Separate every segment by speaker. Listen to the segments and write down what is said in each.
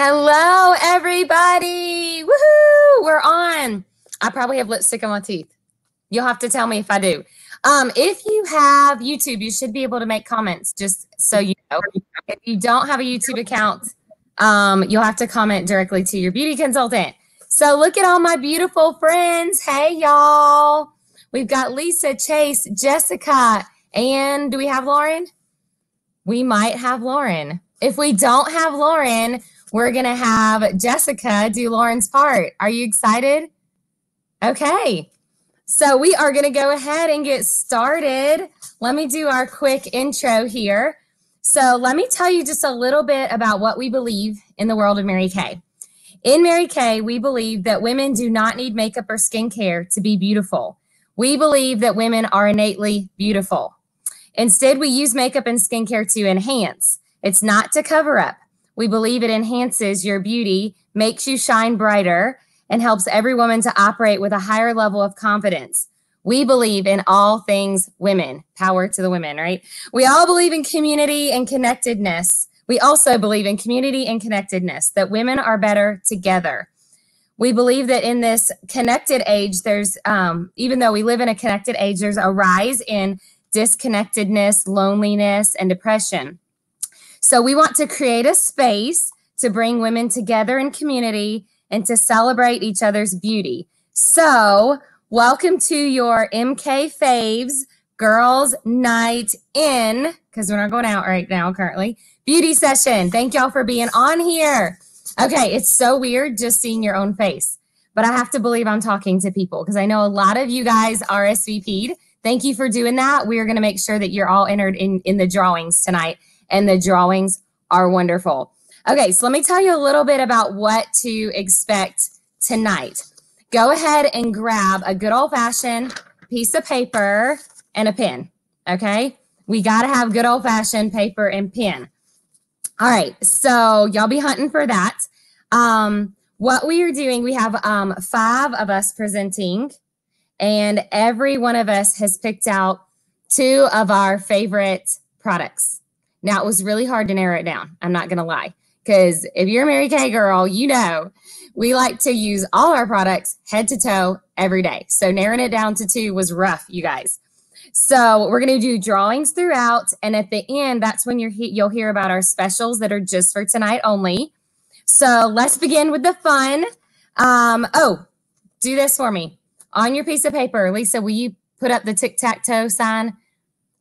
Speaker 1: Hello, everybody. Woohoo! We're on. I probably have lipstick on my teeth. You'll have to tell me if I do. Um, if you have YouTube, you should be able to make comments just so you know. If you don't have a YouTube account, um, you'll have to comment directly to your beauty consultant. So look at all my beautiful friends. Hey, y'all. We've got Lisa, Chase, Jessica, and do we have Lauren? We might have Lauren. If we don't have Lauren, we're going to have Jessica do Lauren's part. Are you excited? Okay. So we are going to go ahead and get started. Let me do our quick intro here. So let me tell you just a little bit about what we believe in the world of Mary Kay. In Mary Kay, we believe that women do not need makeup or skincare to be beautiful. We believe that women are innately beautiful. Instead, we use makeup and skincare to enhance. It's not to cover up. We believe it enhances your beauty, makes you shine brighter, and helps every woman to operate with a higher level of confidence. We believe in all things women. Power to the women, right? We all believe in community and connectedness. We also believe in community and connectedness, that women are better together. We believe that in this connected age, there's, um, even though we live in a connected age, there's a rise in disconnectedness, loneliness, and depression. So we want to create a space to bring women together in community and to celebrate each other's beauty. So, welcome to your MK Faves Girls Night In, because we're not going out right now currently, beauty session. Thank y'all for being on here. Okay, it's so weird just seeing your own face, but I have to believe I'm talking to people because I know a lot of you guys RSVP'd. Thank you for doing that. We are going to make sure that you're all entered in, in the drawings tonight and the drawings are wonderful. Okay, so let me tell you a little bit about what to expect tonight. Go ahead and grab a good old fashioned piece of paper and a pen. Okay, we got to have good old fashioned paper and pen. All right, so y'all be hunting for that. Um, what we are doing, we have um, five of us presenting, and every one of us has picked out two of our favorite products. Now, it was really hard to narrow it down. I'm not going to lie. Because if you're a Mary Kay girl, you know we like to use all our products head to toe every day. So narrowing it down to two was rough, you guys. So we're going to do drawings throughout. And at the end, that's when you're you'll hear about our specials that are just for tonight only. So let's begin with the fun. Um, oh, do this for me. On your piece of paper, Lisa, will you put up the tic-tac-toe sign?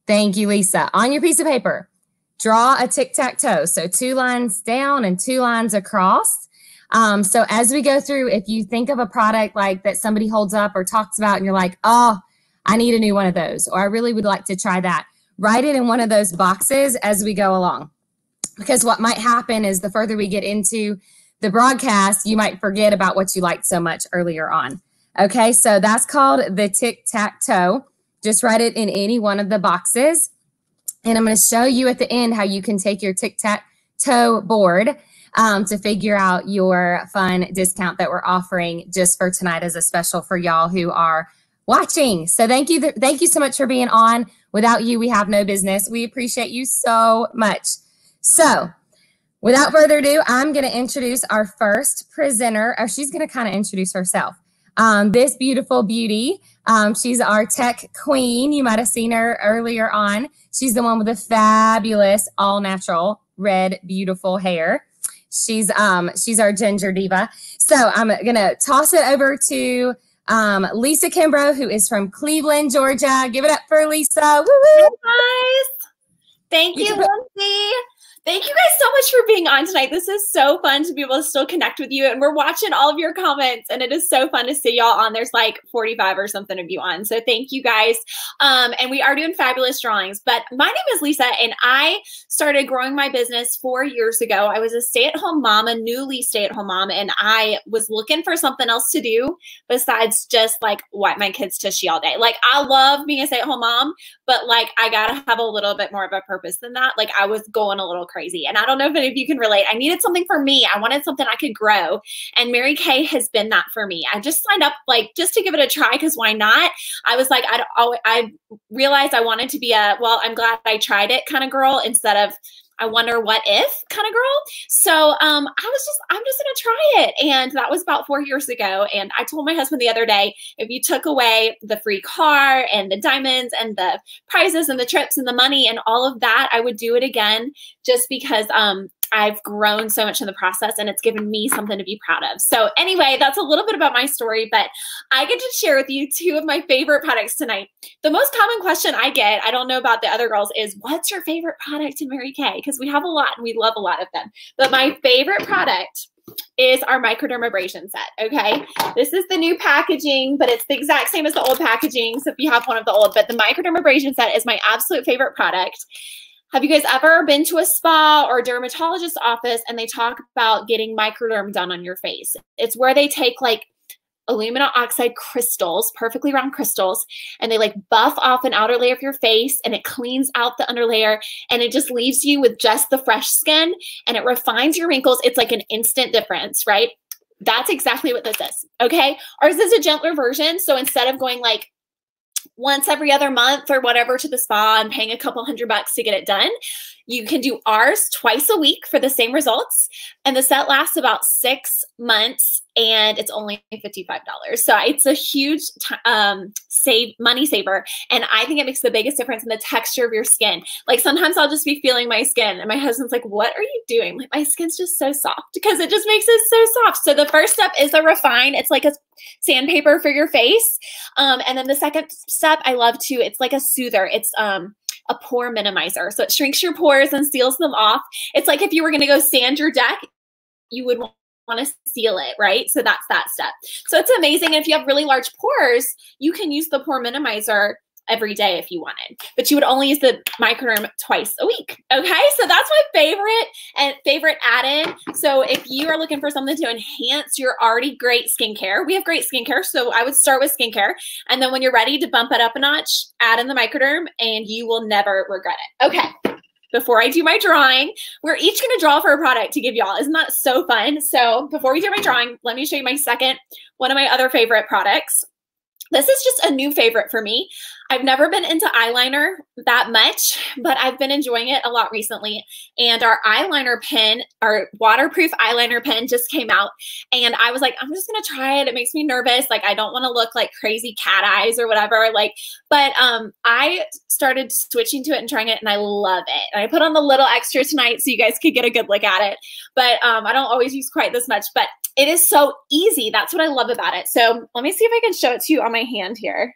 Speaker 1: Thank you, Lisa. On your piece of paper, draw a tic-tac-toe. So two lines down and two lines across. Um, so as we go through, if you think of a product like that somebody holds up or talks about and you're like, oh, I need a new one of those, or I really would like to try that, write it in one of those boxes as we go along. Because what might happen is the further we get into the broadcast, you might forget about what you liked so much earlier on. Okay, so that's called the tic-tac-toe. Just write it in any one of the boxes. And I'm going to show you at the end how you can take your tic-tac-toe board um, to figure out your fun discount that we're offering just for tonight as a special for y'all who are watching. So thank you. Thank you so much for being on. Without you, we have no business. We appreciate you so much. So without further ado, I'm going to introduce our first presenter. Oh, she's going to kind of introduce herself. Um, this beautiful beauty, um, she's our tech queen. You might have seen her earlier on. She's the one with the fabulous all natural red beautiful hair. She's um she's our ginger diva. So I'm gonna toss it over to um, Lisa Kimbro, who is from Cleveland, Georgia. Give it up for Lisa. Woo-woo.
Speaker 2: Thank you, Lindsay. Thank you guys so much for being on tonight. This is so fun to be able to still connect with you. And we're watching all of your comments, and it is so fun to see y'all on. There's like 45 or something of you on. So thank you guys. Um, and we are doing fabulous drawings. But my name is Lisa, and I started growing my business four years ago. I was a stay at home mom, a newly stay at home mom, and I was looking for something else to do besides just like wipe my kids' tushy all day. Like, I love being a stay at home mom, but like, I got to have a little bit more of a purpose than that. Like, I was going a little crazy crazy. And I don't know if any of you can relate. I needed something for me. I wanted something I could grow. And Mary Kay has been that for me. I just signed up like just to give it a try because why not? I was like, I, I realized I wanted to be a, well, I'm glad I tried it kind of girl instead of I wonder what if kind of girl. So um, I was just, I'm just gonna try it. And that was about four years ago. And I told my husband the other day, if you took away the free car and the diamonds and the prizes and the trips and the money and all of that, I would do it again just because um, I've grown so much in the process and it's given me something to be proud of. So, anyway, that's a little bit about my story, but I get to share with you two of my favorite products tonight. The most common question I get, I don't know about the other girls, is what's your favorite product in Mary Kay? Because we have a lot and we love a lot of them. But my favorite product is our microdermabrasion set. Okay. This is the new packaging, but it's the exact same as the old packaging. So if you have one of the old, but the microdermabrasion set is my absolute favorite product. Have you guys ever been to a spa or a dermatologist office and they talk about getting microderm done on your face? It's where they take like aluminum oxide crystals, perfectly round crystals, and they like buff off an outer layer of your face and it cleans out the under layer and it just leaves you with just the fresh skin and it refines your wrinkles. It's like an instant difference, right? That's exactly what this is. Okay. Ours is a gentler version. So instead of going like once every other month or whatever to the spa and paying a couple hundred bucks to get it done. You can do ours twice a week for the same results. And the set lasts about six months and it's only $55. So it's a huge um, save money saver. And I think it makes the biggest difference in the texture of your skin. Like sometimes I'll just be feeling my skin and my husband's like, what are you doing? Like my skin's just so soft because it just makes it so soft. So the first step is a refine. It's like a sandpaper for your face. Um, and then the second step I love too, it's like a soother. It's um, a pore minimizer. So it shrinks your pores and seals them off. It's like if you were going to go sand your deck, you would want to seal it, right? So that's that step. So it's amazing. If you have really large pores, you can use the pore minimizer every day if you wanted, but you would only use the microderm twice a week. Okay, so that's my favorite and favorite add-in. So if you are looking for something to enhance your already great skincare, we have great skincare. So I would start with skincare, and then when you're ready to bump it up a notch, add in the microderm, and you will never regret it. Okay. Before I do my drawing, we're each going to draw for a product to give y'all. Isn't that so fun? So before we do my drawing, let me show you my second, one of my other favorite products. This is just a new favorite for me. I've never been into eyeliner that much, but I've been enjoying it a lot recently. And our eyeliner pen, our waterproof eyeliner pen just came out. And I was like, I'm just going to try it. It makes me nervous. Like, I don't want to look like crazy cat eyes or whatever. Like, but um, I started switching to it and trying it, and I love it. And I put on the little extra tonight so you guys could get a good look at it. But um, I don't always use quite this much, but it is so easy. That's what I love about it. So let me see if I can show it to you on my hand here.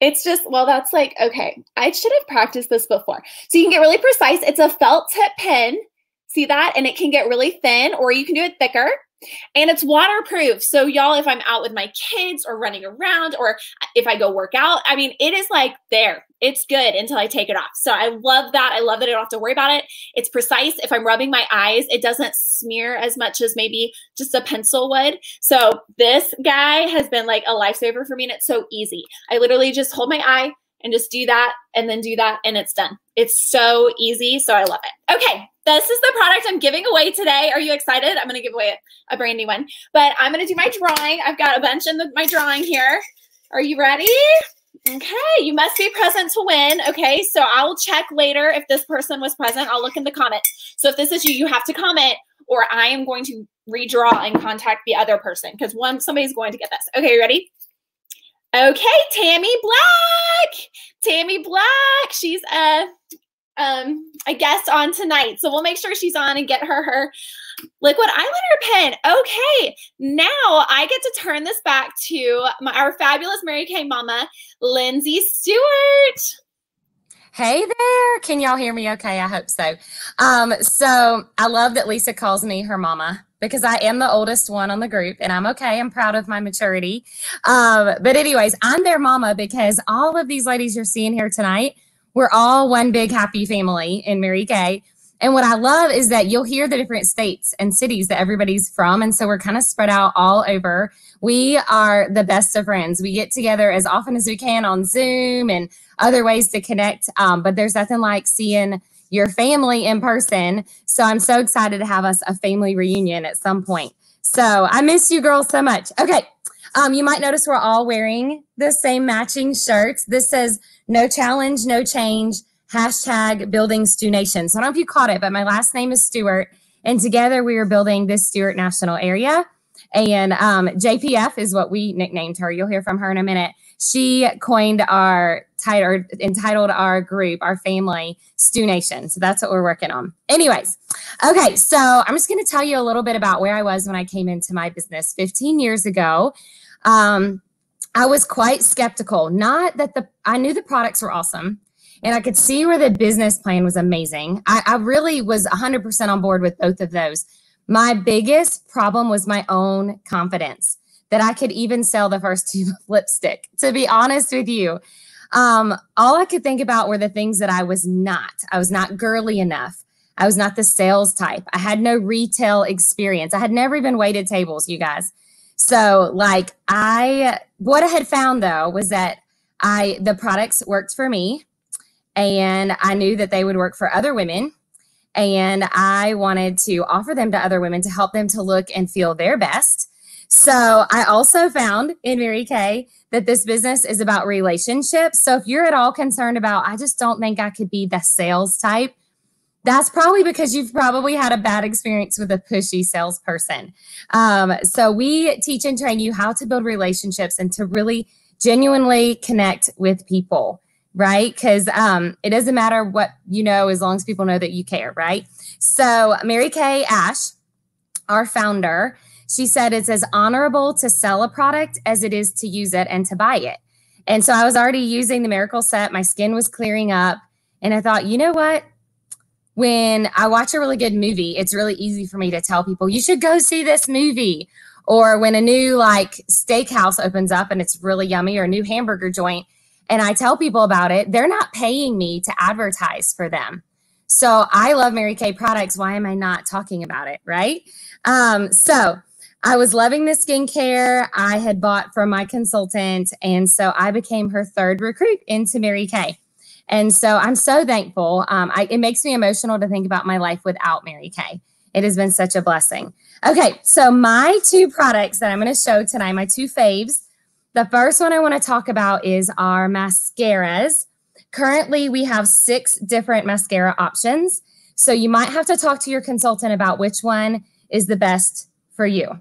Speaker 2: It's just, well, that's like, okay, I should have practiced this before. So you can get really precise. It's a felt tip pen. See that? And it can get really thin or you can do it thicker. And it's waterproof. So, y'all, if I'm out with my kids or running around or if I go work out, I mean, it is like there. It's good until I take it off. So, I love that. I love that I don't have to worry about it. It's precise. If I'm rubbing my eyes, it doesn't smear as much as maybe just a pencil would. So, this guy has been like a lifesaver for me and it's so easy. I literally just hold my eye and just do that and then do that and it's done. It's so easy. So, I love it. Okay this is the product I'm giving away today. Are you excited? I'm going to give away a, brand new one, but I'm going to do my drawing. I've got a bunch in the, my drawing here. Are you ready? Okay, you must be present to win. Okay, so I'll check later if this person was present. I'll look in the comments. So if this is you, you have to comment or I am going to redraw and contact the other person because one somebody's going to get this. Okay, ready? Okay, Tammy Black. Tammy Black. She's a um, a guest on tonight. So we'll make sure she's on and get her her liquid eyeliner pen. Okay, now I get to turn this back to my, our fabulous Mary Kay mama, Lindsay Stewart.
Speaker 1: Hey there. Can y'all hear me okay? I hope so. Um, so I love that Lisa calls me her mama because I am the oldest one on the group and I'm okay. I'm proud of my maturity. Um, but anyways, I'm their mama because all of these ladies you're seeing here tonight – we're all one big happy family in Mary Kay. And what I love is that you'll hear the different states and cities that everybody's from. And so we're kind of spread out all over. We are the best of friends. We get together as often as we can on Zoom and other ways to connect. Um, but there's nothing like seeing your family in person. So I'm so excited to have us a family reunion at some point. So I miss you girls so much. Okay. Um, you might notice we're all wearing the same matching shirts. This says no challenge, no change. hashtag building Stu Nation. So I don't know if you caught it, but my last name is Stewart. And together we are building this Stewart National area. And um, JPF is what we nicknamed her. You'll hear from her in a minute. She coined our title, entitled our group, our family, Stu Nation. So that's what we're working on. Anyways, okay, so I'm just going to tell you a little bit about where I was when I came into my business 15 years ago. Um, I was quite skeptical. Not that the I knew the products were awesome and I could see where the business plan was amazing. I, I really was 100% on board with both of those. My biggest problem was my own confidence that I could even sell the first tube of lipstick, to be honest with you. Um, all I could think about were the things that I was not. I was not girly enough. I was not the sales type. I had no retail experience. I had never even waited tables, you guys. So, like, I, what I had found though was that I, the products worked for me and I knew that they would work for other women and I wanted to offer them to other women to help them to look and feel their best. So I also found in Mary Kay that this business is about relationships. So if you're at all concerned about, I just don't think I could be the sales type, that's probably because you've probably had a bad experience with a pushy salesperson. Um, so we teach and train you how to build relationships and to really genuinely connect with people right? Because um, it doesn't matter what you know as long as people know that you care, right? So, Mary Kay Ash, our founder, she said it's as honorable to sell a product as it is to use it and to buy it. And so I was already using the miracle set, my skin was clearing up, and I thought, you know what? When I watch a really good movie, it's really easy for me to tell people, you should go see this movie. Or when a new like steakhouse opens up and it's really yummy, or a new hamburger joint, and I tell people about it, they're not paying me to advertise for them. So I love Mary Kay products. Why am I not talking about it? Right. Um, so I was loving the skincare I had bought from my consultant. And so I became her third recruit into Mary Kay. And so I'm so thankful. Um, I, it makes me emotional to think about my life without Mary Kay. It has been such a blessing. Okay, so my two products that I'm going to show tonight, my two faves, the first one I want to talk about is our mascaras. Currently, we have six different mascara options. So you might have to talk to your consultant about which one is the best for you.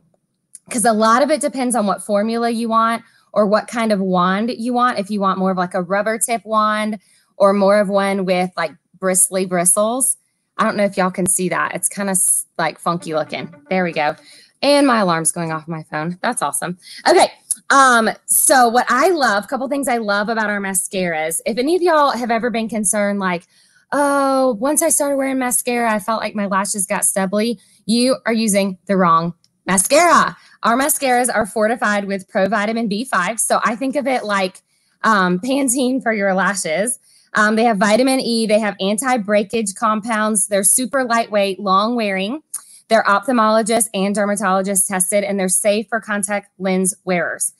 Speaker 1: Because a lot of it depends on what formula you want or what kind of wand you want. If you want more of like a rubber tip wand or more of one with like bristly bristles. I don't know if y'all can see that. It's kind of like funky looking. There we go. And my alarm's going off my phone. That's awesome. Okay. Um, so what I love, a couple things I love about our mascaras. If any of y'all have ever been concerned, like, oh, once I started wearing mascara, I felt like my lashes got stubbly. You are using the wrong mascara. Our mascaras are fortified with provitamin B5. So I think of it like um, Pantene for your lashes. Um, they have vitamin E, they have anti breakage compounds, they're super lightweight, long wearing. They're ophthalmologist and dermatologist tested, and they're safe for contact lens wearers.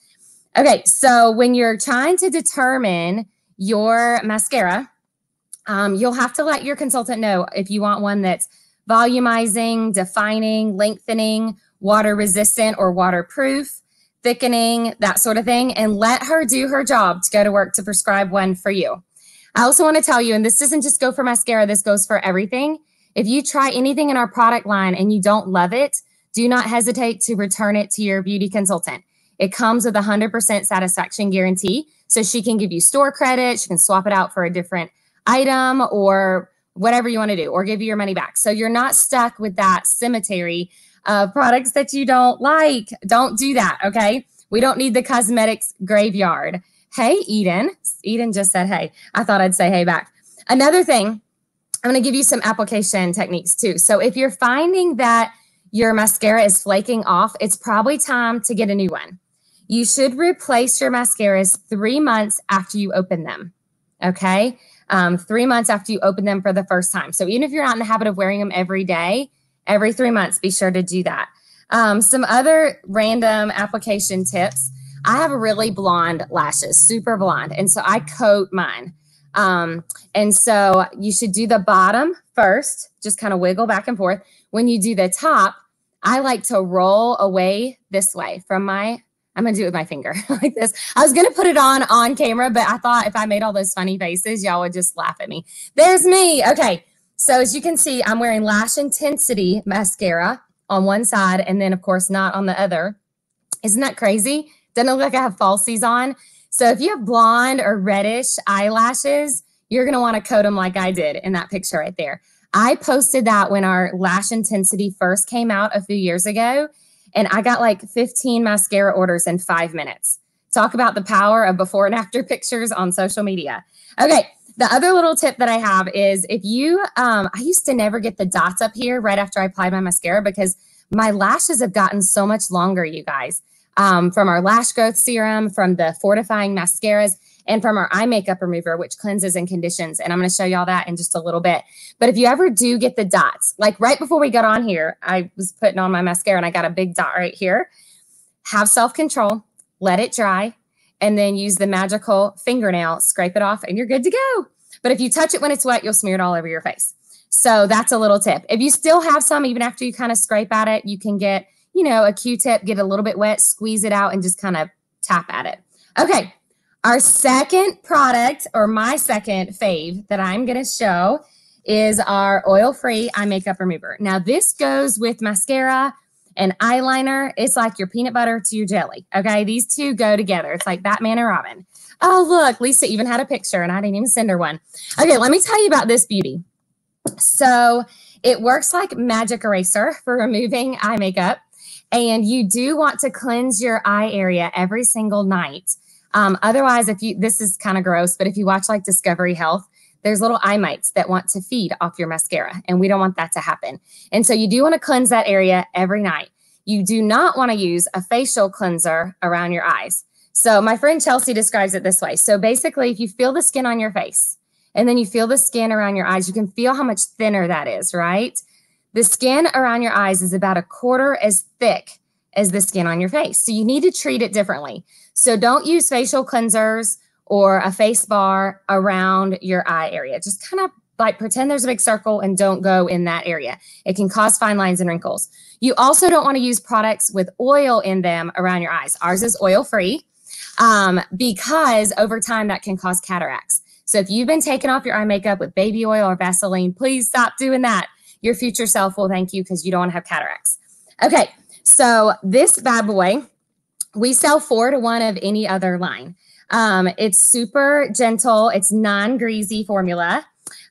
Speaker 1: Okay, so when you're trying to determine your mascara, um, you'll have to let your consultant know if you want one that's volumizing, defining, lengthening, water resistant or waterproof, thickening, that sort of thing, and let her do her job to go to work to prescribe one for you. I also want to tell you, and this doesn't just go for mascara, this goes for everything. If you try anything in our product line and you don't love it, do not hesitate to return it to your beauty consultant. It comes with a 100% satisfaction guarantee. So she can give you store credit, she can swap it out for a different item or whatever you want to do, or give you your money back. So you're not stuck with that cemetery of products that you don't like. Don't do that. Okay. We don't need the cosmetics graveyard. Hey, Eden. Eden just said, hey. I thought I'd say hey back. Another thing I'm going to give you some application techniques too. So if you're finding that your mascara is flaking off, it's probably time to get a new one. You should replace your mascaras three months after you open them. Okay. Um, three months after you open them for the first time. So even if you're not in the habit of wearing them every day, every three months, be sure to do that. Um, some other random application tips. I have really blonde lashes, super blonde. And so I coat mine. Um, and so you should do the bottom first, just kind of wiggle back and forth. When you do the top, I like to roll away this way from my, I'm gonna do it with my finger like this. I was gonna put it on on camera, but I thought if I made all those funny faces, y'all would just laugh at me. There's me. Okay. So as you can see, I'm wearing Lash Intensity mascara on one side and then of course not on the other. Isn't that crazy? Doesn't look like I have falsies on. So if you have blonde or reddish eyelashes, you're want to coat them like I did in that picture right there. I posted that when our lash intensity first came out a few years ago, and I got like 15 mascara orders in five minutes. Talk about the power of before and after pictures on social media. Okay, the other little tip that I have is if you, um, I used to never get the dots up here right after I applied my mascara because my lashes have gotten so much longer, you guys, um, from our lash growth serum, from the fortifying mascaras and from our eye makeup remover, which cleanses and conditions. And I'm going to show y'all that in just a little bit. But if you ever do get the dots, like right before we got on here, I was putting on my mascara and I got a big dot right here. Have self control, let it dry, and then use the magical fingernail, scrape it off, and you're good to go. But if you touch it when it's wet, you'll smear it all over your face. So that's a little tip. If you still have some, even after you kind of scrape at it, you can get, you know, a Q-tip, get a little bit wet, squeeze it out, and just kind of tap at it. Okay, our second product, or my second fave that I'm going to show, is our oil-free eye makeup remover. Now, this goes with mascara and eyeliner. It's like your peanut butter to your jelly. Okay, these two go together. It's like Batman and Robin. Oh, look, Lisa even had a picture, and I didn't even send her one. Okay, let me tell you about this beauty. So it works like magic eraser for removing eye makeup. And you do want to cleanse your eye area every single night. Um, otherwise, if you, this is kind of gross, but if you watch like Discovery Health, there's little eye mites that want to feed off your mascara, and we don't want that to happen. And so you do want to cleanse that area every night. You do not want to use a facial cleanser around your eyes. So my friend Chelsea describes it this way. So basically, if you feel the skin on your face and then you feel the skin around your eyes, you can feel how much thinner that is, right? The skin around your eyes is about a quarter as thick as the skin on your face. So you need to treat it differently. So don't use facial cleansers or a face bar around your eye area. Just kind of like pretend there's a big circle and don't go in that area. It can cause fine lines and wrinkles. You also don't want to use products with oil in them around your eyes. Ours is oil free um, because over time that can cause cataracts. So if you've been taking off your eye makeup with baby oil or Vaseline, please stop doing that. Your future self will thank you because you don't want to have cataracts. Okay, so this bad boy we sell four to one of any other line. Um, it's super gentle. It's non-greasy formula.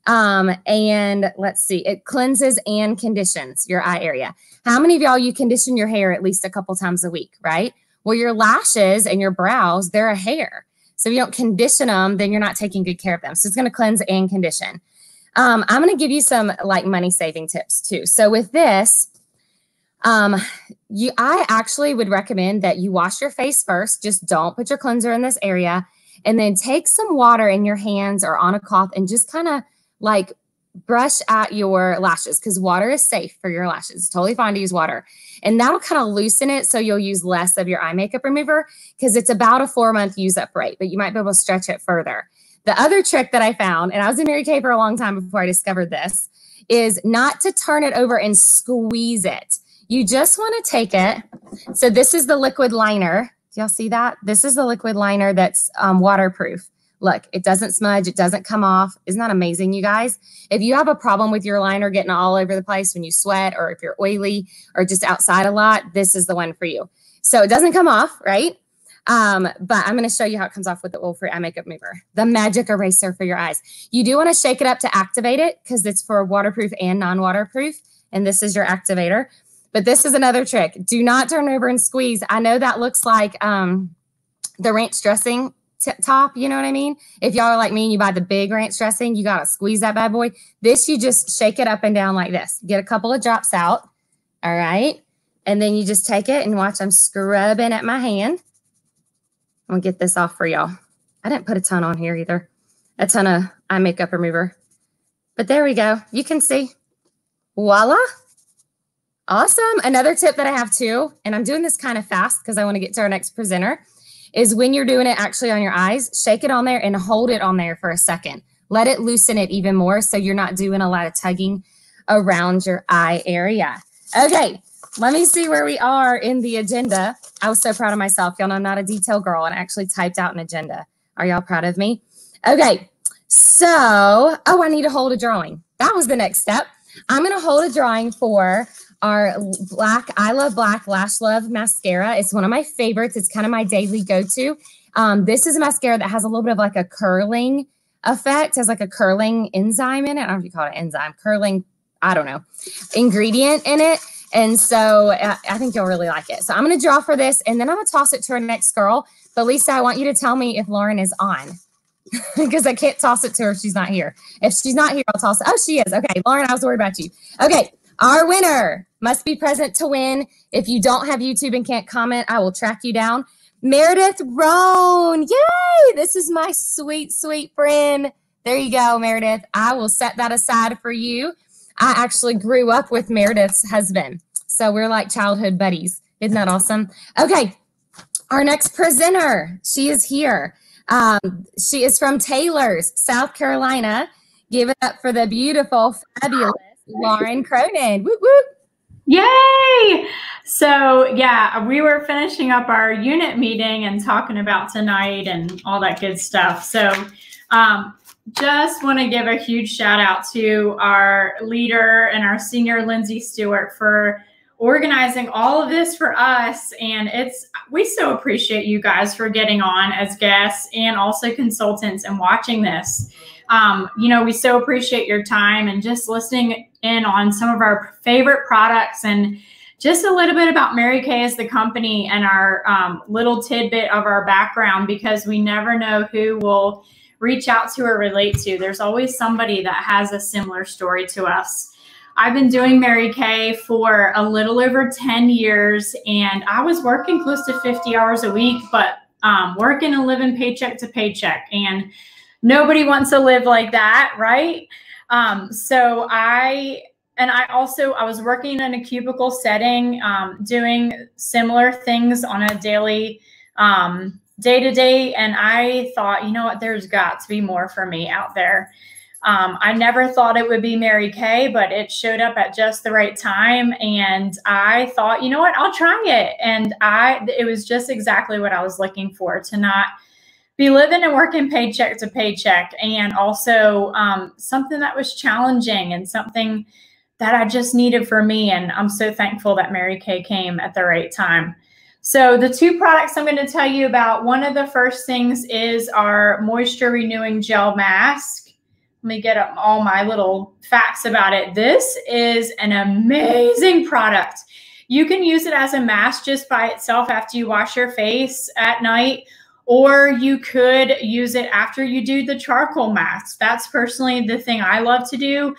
Speaker 1: Um, and let's see, it cleanses and conditions your eye area. How many of y'all you condition your hair at least a couple times a week, right? Well, your lashes and your brows, they're a hair. So if you don't condition them, then you're not taking good care of them. So it's going to cleanse and condition. Um, I'm going to give you some like money saving tips too. So with this, um, you, I actually would recommend that you wash your face first. Just don't put your cleanser in this area. And then take some water in your hands or on a cloth and just kind of like brush at your lashes because water is safe for your lashes. It's totally fine to use water. And that'll kind of loosen it so you'll use less of your eye makeup remover because it's about a four month use up rate, but you might be able to stretch it further. The other trick that I found, and I was in Mary Kay for a long time before I discovered this, is not to turn it over and squeeze it. You just want to take it. So this is the liquid liner. Do y'all see that? This is the liquid liner that's um, waterproof. Look, it doesn't smudge. It doesn't come off. Isn't that amazing, you guys? If you have a problem with your liner getting all over the place when you sweat or if you're oily or just outside a lot, this is the one for you. So it doesn't come off, right? Um, but I'm going to show you how it comes off with the oil-free eye makeup remover, the magic eraser for your eyes. You do want to shake it up to activate it because it's for waterproof and non-waterproof. And this is your activator. But this is another trick. Do not turn over and squeeze. I know that looks like um, the ranch dressing top. You know what I mean? If y'all are like me and you buy the big ranch dressing, you got to squeeze that bad boy. This, you just shake it up and down like this. Get a couple of drops out. All right. And then you just take it and watch I'm scrubbing at my hand. I'm going to get this off for y'all. I didn't put a ton on here either. A ton of eye makeup remover. But there we go. You can see. Voila. Awesome. Another tip that I have too, and I'm doing this kind of fast because I want to get to our next presenter, is when you're doing it actually on your eyes, shake it on there and hold it on there for a second. Let it loosen it even more so you're not doing a lot of tugging around your eye area. Okay, let me see where we are in the agenda. I was so proud of myself. Y'all know I'm not a detail girl and I actually typed out an agenda. Are y'all proud of me? Okay. So, oh, I need to hold a drawing. That was the next step. I'm going to hold a drawing for our black I Love Black Lash Love mascara. It's one of my favorites. It's kind of my daily go-to. Um, this is a mascara that has a little bit of like a curling effect, has like a curling enzyme in it. I don't know if you call it enzyme, curling, I don't know, ingredient in it. And so uh, I think you'll really like it. So I'm going to draw for this and then I'm going to toss it to our next girl. But Lisa, I want you to tell me if Lauren is on because I can't toss it to her if she's not here. If she's not here, I'll toss it. Oh, she is. Okay. Lauren, I was worried about you. Okay. Our winner must be present to win. If you don't have YouTube and can't comment, I will track you down. Meredith Roan. Yay! This is my sweet, sweet friend. There you go, Meredith. I will set that aside for you. I actually grew up with Meredith's husband. So we're like childhood buddies. Isn't that awesome? Okay. Our next presenter, she is here. Um, she is from Taylors, South Carolina. Give it up for the beautiful, fabulous Lauren Cronin. Whoop, whoop.
Speaker 3: Yay! So, yeah, we were finishing up our unit meeting and talking about tonight and all that good stuff. So, um, just want to give a huge shout out to our leader and our senior Lindsay Stewart for organizing all of this for us and it's we so appreciate you guys for getting on as guests and also consultants and watching this um, you know we so appreciate your time and just listening in on some of our favorite products and just a little bit about mary kay as the company and our um, little tidbit of our background because we never know who will reach out to or relate to there's always somebody that has a similar story to us I've been doing Mary Kay for a little over 10 years, and I was working close to 50 hours a week, but um, working and living paycheck to paycheck. And nobody wants to live like that, right? Um, so I and I also I was working in a cubicle setting, um, doing similar things on a daily, um, day to day, and I thought, you know what, there's got to be more for me out there. Um, I never thought it would be Mary Kay, but it showed up at just the right time. And I thought, you know what, I'll try it. And I, it was just exactly what I was looking for to not be living and working paycheck to paycheck. And also um, something that was challenging and something that I just needed for me. And I'm so thankful that Mary Kay came at the right time. So the two products I'm going to tell you about, one of the first things is our moisture renewing gel mask. Let me get up all my little facts about it. This is an amazing product. You can use it as a mask just by itself after you wash your face at night, or you could use it after you do the charcoal mask. That's personally the thing I love to do.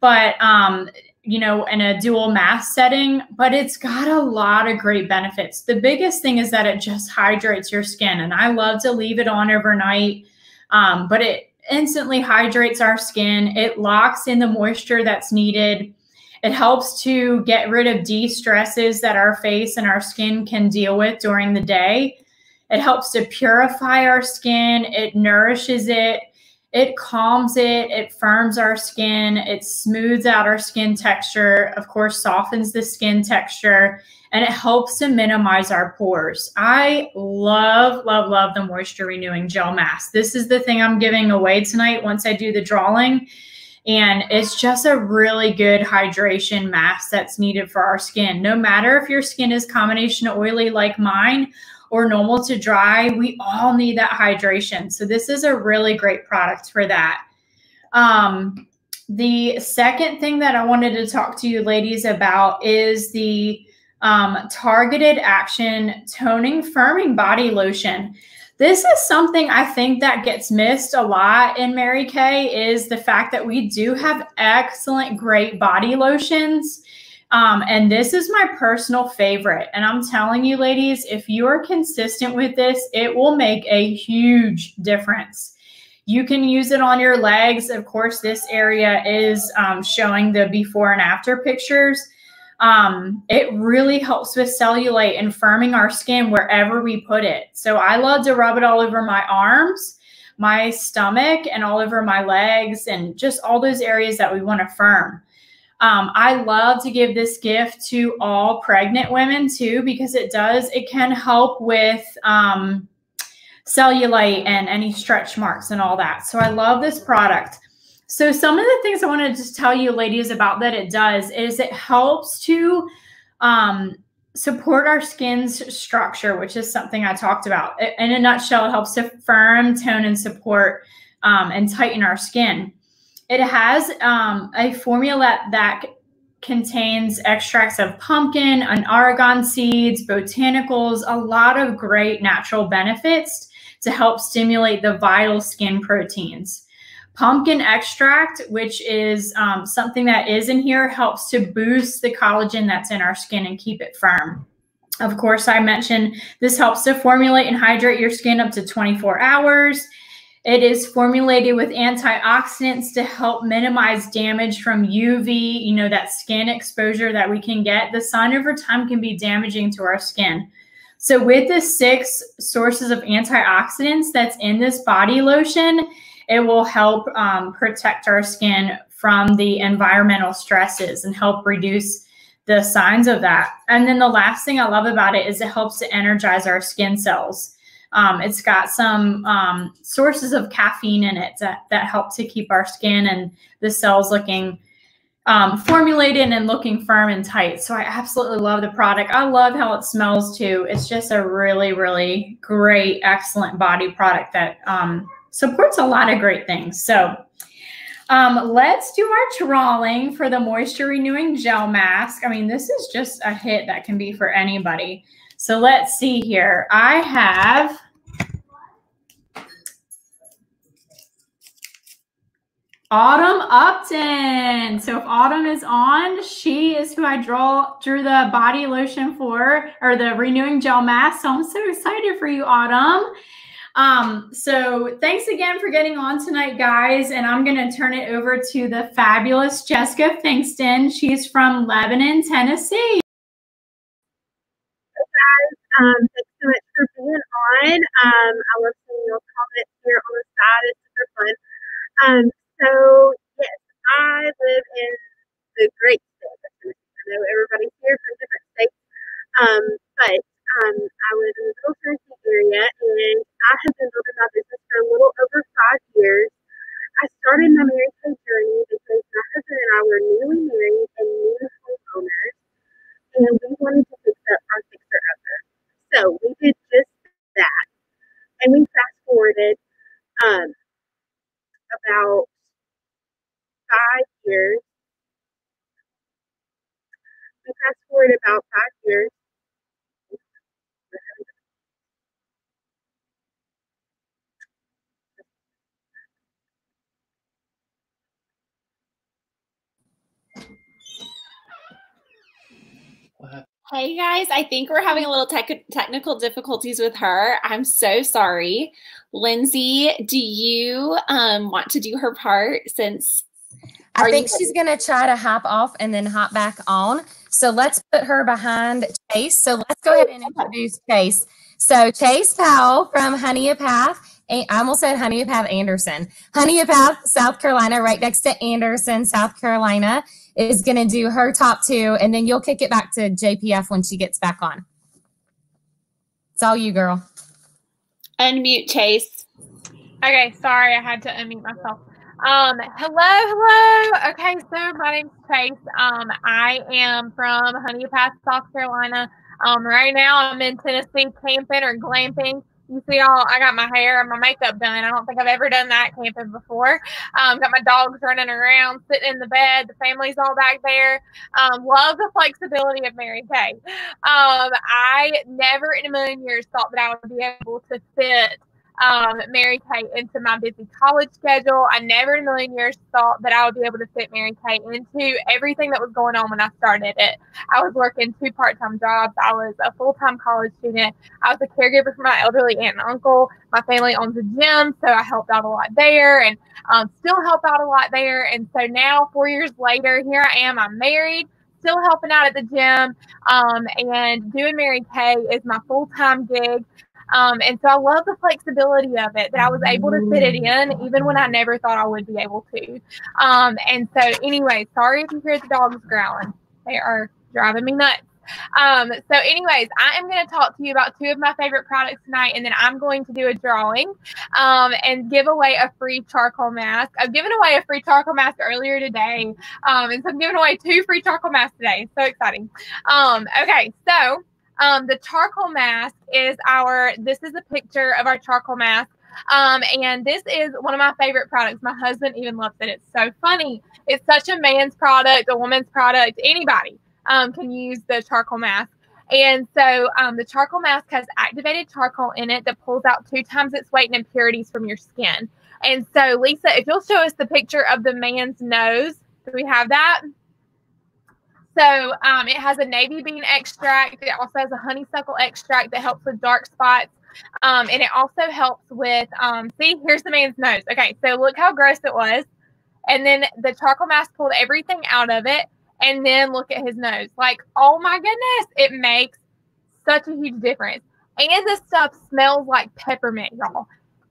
Speaker 3: But, um, you know, in a dual mask setting, but it's got a lot of great benefits. The biggest thing is that it just hydrates your skin, and I love to leave it on overnight. Um, but it instantly hydrates our skin. It locks in the moisture that's needed. It helps to get rid of de stresses that our face and our skin can deal with during the day. It helps to purify our skin, it nourishes it, it calms it, it firms our skin, it smooths out our skin texture, of course, softens the skin texture, and it helps to minimize our pores. I love, love, love the moisture renewing gel mask. This is the thing I'm giving away tonight once I do the drawing. And it's just a really good hydration mask that's needed for our skin. No matter if your skin is combination oily like mine or normal to dry, we all need that hydration. So this is a really great product for that. Um, the second thing that I wanted to talk to you ladies about is the um, targeted action toning firming body lotion. This is something I think that gets missed a lot in Mary Kay is the fact that we do have excellent, great body lotions. Um, and this is my personal favorite. And I'm telling you, ladies, if you are consistent with this, it will make a huge difference. You can use it on your legs. Of course, this area is um, showing the before and after pictures. Um, it really helps with cellulite and firming our skin wherever we put it. So I love to rub it all over my arms, my stomach, and all over my legs, and just all those areas that we want to firm. Um, I love to give this gift to all pregnant women too because it does, it can help with um, cellulite and any stretch marks and all that. So I love this product. So some of the things I want to just tell you ladies about that it does is it helps to um, support our skin's structure, which is something I talked about. In a nutshell, it helps to firm, tone, and support um, and tighten our skin. It has um, a formula that contains extracts of pumpkin and argan seeds, botanicals, a lot of great natural benefits to help stimulate the vital skin proteins. Pumpkin extract, which is um, something that is in here, helps to boost the collagen that's in our skin and keep it firm. Of course, I mentioned this helps to formulate and hydrate your skin up to 24 hours. It is formulated with antioxidants to help minimize damage from UV, you know, that skin exposure that we can get. The sun over time can be damaging to our skin. So, with the six sources of antioxidants that's in this body lotion, it will help um, protect our skin from the environmental stresses and help reduce the signs of that. And then the last thing I love about it is it helps to energize our skin cells. Um, it's got some um, sources of caffeine in it that, that help to keep our skin and the cells looking um, formulated and looking firm and tight. So I absolutely love the product. I love how it smells too. It's just a really, really great, excellent body product that um, supports a lot of great things. So um, let's do our trawling for the moisture renewing gel mask. I mean, this is just a hit that can be for anybody. So let's see here. I have Autumn Upton. So if Autumn is on, she is who I draw drew the body lotion for or the renewing gel mask. So I'm so excited for you, Autumn. Um, so thanks again for getting on tonight, guys. And I'm going to turn it over to the fabulous Jessica Fingston. She's from Lebanon, Tennessee.
Speaker 4: Um, thanks so much for being on. Um, I love seeing your comments here on the side. It's super fun. Um, so yes, I live in the great state of Tennessee. I know everybody's here from different states, um, but um, I live in the Middle Tennessee area, and I have been building my business for a little over five years. I started my Mary Kay journey because my husband and I were newly married and new homeowners, and we wanted to fix up our fixer upper. So we did just that, and we fast forwarded um, about five years. We fast forward about five years
Speaker 2: Hey guys, I think we're having a little tech- technical difficulties with her. I'm so sorry. Lindsay, do you um, want to do her part since?
Speaker 1: I think she's going to try to hop off and then hop back on. So let's put her behind Chase. So let's go ahead and introduce Chase. So Chase Powell from Honea Path. I almost said Honea Path Anderson. Honea Path, South Carolina, right next to Anderson, South Carolina is going to do her top two, and then you'll kick it back to JPF when she gets back on. It's all you, girl.
Speaker 2: Unmute Chase.
Speaker 5: Okay, sorry, I had to unmute myself. Um, hello, hello. Okay, so my name's Chase. Um, I am from Honea Path, South Carolina. Um, right now I'm in Tennessee camping or glamping you see all I got my hair and my makeup done. I don't think I've ever done that camping before. Um, got my dogs running around, sitting in the bed. The family's all back there. Um, love the flexibility of Mary Kay. Um, I never in a million years thought that I would be able to fit um, Mary Kay into my busy college schedule. I never in a million years thought that I would be able to fit Mary Kay into everything that was going on when I started it. I was working two part time jobs. I was a full time college student. I was a caregiver for my elderly aunt and uncle. My family owns a gym, so I helped out a lot there and um, still help out a lot there. And so now, four years later, here I am. I'm married still helping out at the gym um, and doing Mary Kay is my full time gig. Um, and so I love the flexibility of it that I was able to fit it in even when I never thought I would be able to. Um, and so, anyway, sorry if you hear the dogs growling, they are driving me nuts. Um, so, anyways, I am going to talk to you about two of my favorite products tonight, and then I'm going to do a drawing um, and give away a free charcoal mask. I've given away a free charcoal mask earlier today, um, and so I'm giving away two free charcoal masks today. So exciting! Um, okay, so um, the charcoal mask is our. This is a picture of our charcoal mask. Um, and this is one of my favorite products. My husband even loves it. It's so funny. It's such a man's product, a woman's product, anybody um, can use the charcoal mask. And so um, the charcoal mask has activated charcoal in it that pulls out two times its weight in impurities from your skin. And so, Lisa, if you'll show us the picture of the man's nose, do we have that? So um, it has a navy bean extract. It also has a honeysuckle extract that helps with dark spots. Um, and it also helps with, um, see, here's the man's nose. Okay, so look how gross it was. And then the charcoal mask pulled everything out of it and then look at his nose. Like, oh my goodness, it makes such a huge difference. And this stuff smells like peppermint, y'all.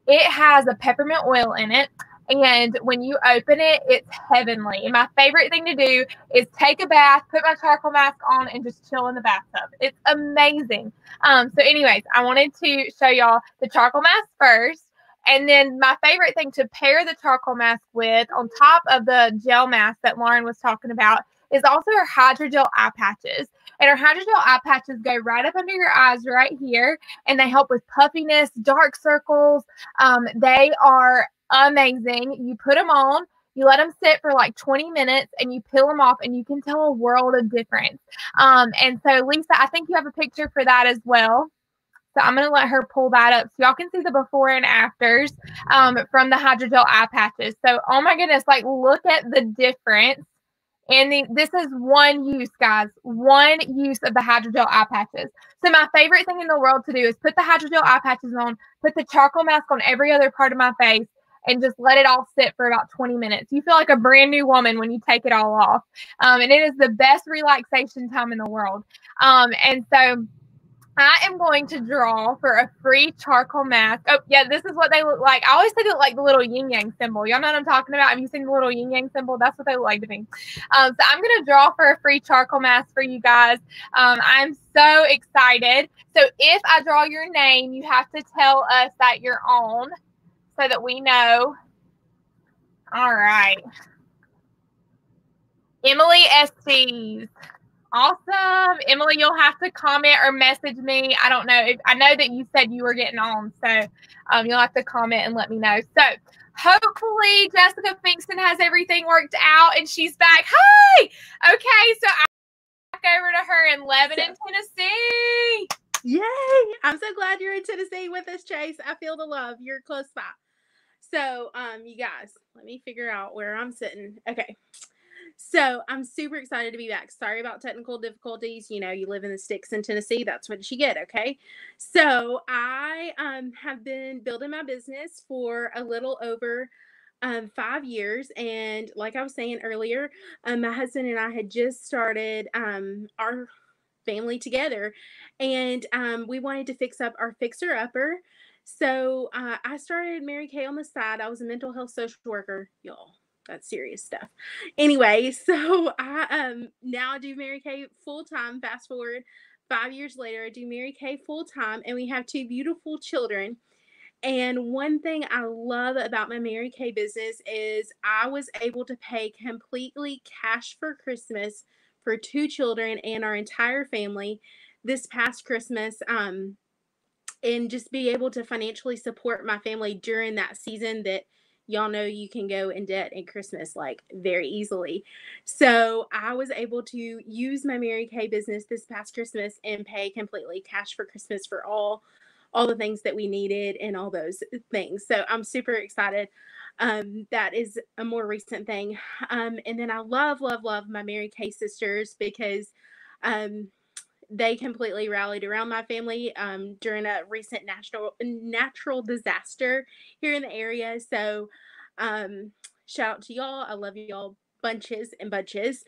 Speaker 5: It has a peppermint oil in it. And when you open it, it's heavenly. And my favorite thing to do is take a bath, put my charcoal mask on, and just chill in the bathtub. It's amazing. Um, so, anyways, I wanted to show y'all the charcoal mask first. And then my favorite thing to pair the charcoal mask with, on top of the gel mask that Lauren was talking about, is also our hydrogel eye patches. And our hydrogel eye patches go right up under your eyes right here, and they help with puffiness, dark circles. Um, they are amazing. You put them on, you let them sit for like 20 minutes, and you peel them off, and you can tell a world of difference. Um, and so, Lisa, I think you have a picture for that as well. So I'm going to let her pull that up so y'all can see the before and afters um, from the hydrogel eye patches. So, oh my goodness, like look at the difference and the, this is one use, guys, one use of the hydrogel eye patches. So my favorite thing in the world to do is put the hydrogel eye patches on, put the charcoal mask on every other part of my face, and just let it all sit for about 20 minutes. You feel like a brand new woman when you take it all off. Um, and it is the best relaxation time in the world. Um, and so I am going to draw for a free charcoal mask. Oh, yeah, this is what they look like. I always think of like the little yin yang symbol. Y'all know what I'm talking about? Have you seen the little yin yang symbol? That's what they look like to me. Um, so I'm going to draw for a free charcoal mask for you guys. Um, I'm so excited. So if I draw your name, you have to tell us that you're on so that we know. All right. Emily Estes. Awesome. Emily, you'll have to comment or message me. I don't know. If, I know that you said you were getting on, so um, you'll have to comment and let me know. So hopefully Jessica Finkston has everything worked out and she's back. Hi. Okay, so I'm back over to her in Lebanon, Tennessee.
Speaker 6: Yay! I'm so glad you're in Tennessee with us, Chase. I feel the love. You're close by. So, um, you guys, let me figure out where I'm sitting. Okay. So I'm super excited to be back. Sorry about technical difficulties. You know, you live in the sticks in Tennessee. That's what you get. Okay. So I um, have been building my business for a little over um, five years. And like I was saying earlier, um, my husband and I had just started um, our family together and um, we wanted to fix up our fixer upper. So uh, I started Mary Kay on the side. I was a mental health social worker, y'all that's serious stuff. Anyway, so I um now do Mary Kay full time. Fast forward five years later, I do Mary Kay full time, and we have two beautiful children. And one thing I love about my Mary Kay business is I was able to pay completely cash for Christmas for two children and our entire family this past Christmas. Um, and just be able to financially support my family during that season that y'all know you can go in debt in Christmas like very easily. So I was able to use my Mary Kay business this past Christmas and pay completely cash for Christmas for all all the things that we needed and all those things. So I'm super excited. Um, that is a more recent thing. Um, and then I love, love, love my Mary Kay sisters because um, they completely rallied around my family um, during a recent national natural disaster here in the area. So, um, shout out to y'all. I love y'all bunches and bunches.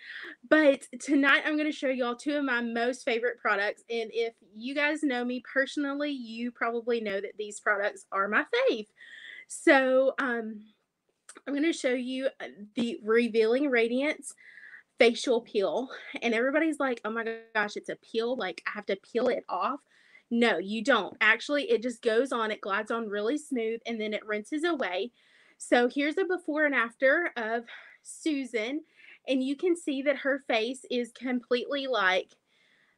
Speaker 6: But tonight I'm going to show y'all two of my most favorite products. And if you guys know me personally, you probably know that these products are my fave. So um, I'm going to show you uh, the Revealing Radiance facial peel. And everybody's like, oh my gosh, it's a peel. Like I have to peel it off. No, you don't. Actually, it just goes on, it glides on really smooth, and then it rinses away. So here's a before and after of Susan, and you can see that her face is completely like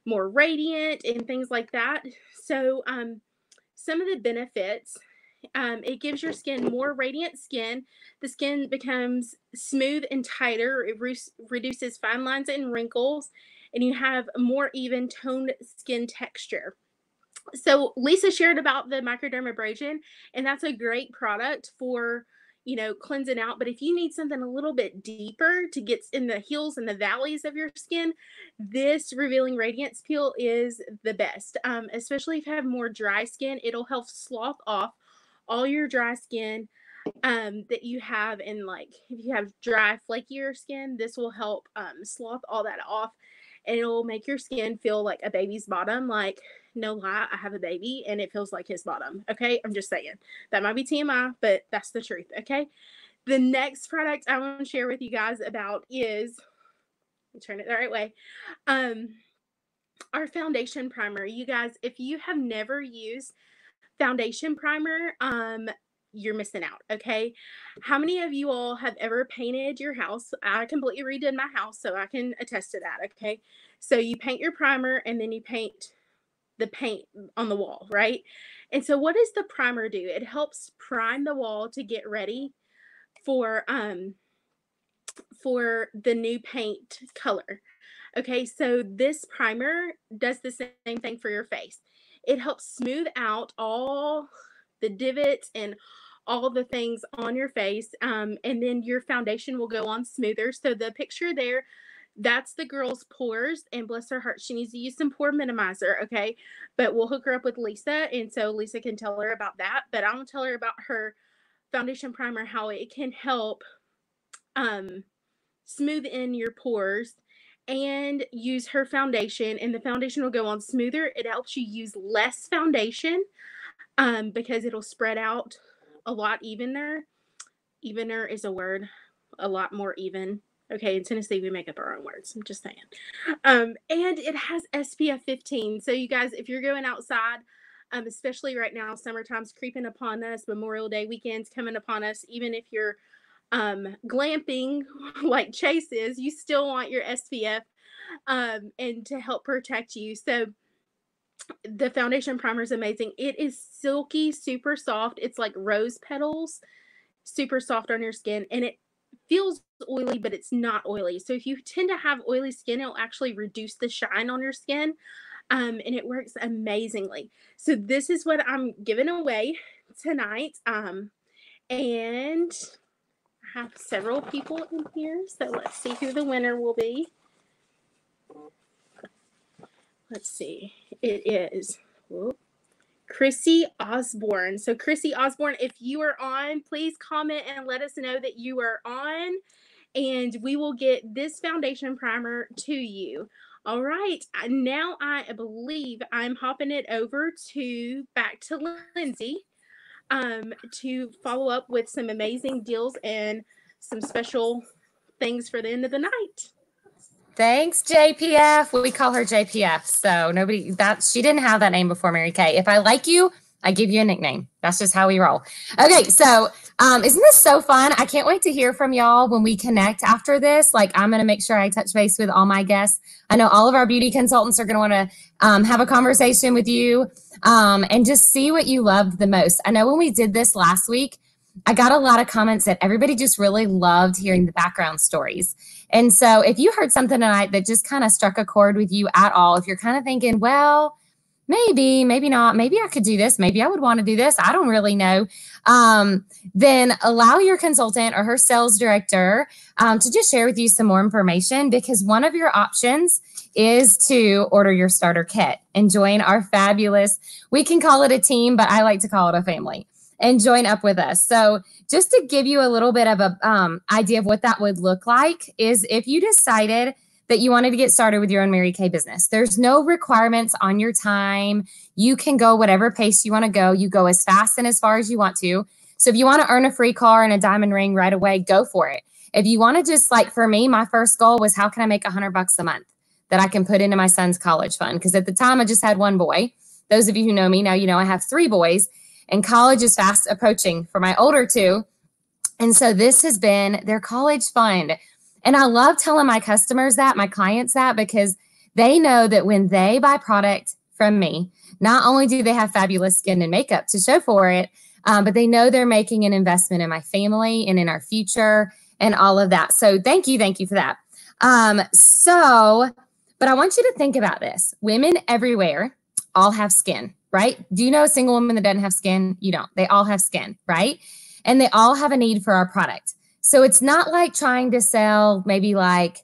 Speaker 6: more radiant and things like that. So, um, some of the benefits um, it gives your skin more radiant skin. The skin becomes smooth and tighter. It re- reduces fine lines and wrinkles, and you have a more even toned skin texture. So Lisa shared about the microdermabrasion, and that's a great product for you know cleansing out. But if you need something a little bit deeper to get in the hills and the valleys of your skin, this revealing radiance peel is the best. Um, especially if you have more dry skin, it'll help slough off all your dry skin um that you have and like if you have dry flakier skin this will help um slough all that off and it'll make your skin feel like a baby's bottom like no lie i have a baby and it feels like his bottom okay? I'm just saying. That might be tmi but that's the truth okay? The next product i want to share with you guys about is turn it the right way um our foundation primer. You guys if you have never used foundation primer, um, you're missing out. Okay. How many of you all have ever painted your house? I completely redid my house, so I can attest to that. Okay. So you paint your primer and then you paint the paint on the wall, right? And so what does the primer do? It helps prime the wall to get ready for um for the new paint color. Okay, so this primer does the same thing for your face. It helps smooth out all the divots and all the things on your face. Um, and then your foundation will go on smoother. So the picture there, that's the girl's pores. And bless her heart, she needs to use some pore minimizer. Okay. But we'll hook her up with Lisa. And so Lisa can tell her about that. But I to tell her about her foundation primer, how it can help um, smooth in your pores and use her foundation and the foundation will go on smoother. It helps you use less foundation um, because it'll spread out a lot evener. Evener is a word a lot more even. Okay in tennessee we make up our own words. I'm just saying. Um, and it has spf 15 so you guys if you're going outside um, especially right now summertime's creeping upon us memorial day weekends coming upon us even if you're um, glamping like Chase is, you still want your SPF um, and to help protect you. So the foundation primer is amazing. It is silky, super soft. It's like rose petals, super soft on your skin, and it feels oily, but it's not oily. So if you tend to have oily skin, it'll actually reduce the shine on your skin. Um, and it works amazingly. So this is what I'm giving away tonight. Um, and have several people in here, so let's see who the winner will be. Let's see. It is whoop, Chrissy Osborne. So, Chrissy Osborne, if you are on, please comment and let us know that you are on, and we will get this foundation primer to you. All right, uh, now I believe I'm hopping it over to back to Lindsay um, to follow up with some amazing deals and some special things for the end of the night.
Speaker 1: Thanks, JPF. We call her JPF. So nobody that she didn't have that name before Mary Kay. If I like you, I give you a nickname. That's just how we roll. Okay, so um, isn't this so fun? I can't wait to hear from y'all when we connect after this. Like, I'm going to make sure I touch base with all my guests. I know all of our beauty consultants are going to want to um, have a conversation with you um, and just see what you loved the most. I know when we did this last week, I got a lot of comments that everybody just really loved hearing the background stories. And so, if you heard something tonight that just kind of struck a chord with you at all, if you're kind of thinking, well, maybe, maybe not, maybe I could do this, maybe I would want to do this, I don't really know, um, then allow your consultant or her sales director um, to just share with you some more information because one of your options is to order your starter kit and join our fabulous, we can call it a team, but I like to call it a family and join up with us. So, just to give you a little bit of a um, idea of what that would look like, is if you decided that you wanted to get started with your own Mary Kay business, there's no requirements on your time. You can go whatever pace you want to go. You go as fast and as far as you want to. So, if you want to earn a free car and a diamond ring right away, go for it. If you want to just like for me, my first goal was how can I make a hundred bucks a month that I can put into my son's college fund? Because at the time I just had one boy. Those of you who know me now, you know I have three boys and college is fast approaching for my older two. And so this has been their college fund. And I love telling my customers that, my clients that, because they know that when they buy product from me, not only do they have fabulous skin and makeup to show for it, um, but they know they're making an investment in my family and in our future and all of that. So thank you, thank you for that. Um, so, but I want you to think about this. Women everywhere all have skin right? Do you know a single woman that doesn't have skin? You don't. They all have skin, right? And they all have a need for our product. So it's not like trying to sell maybe like